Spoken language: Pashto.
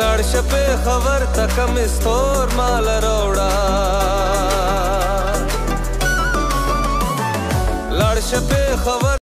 لاړ شپه خبر تکم استور مال روړا لاړ شپه خبر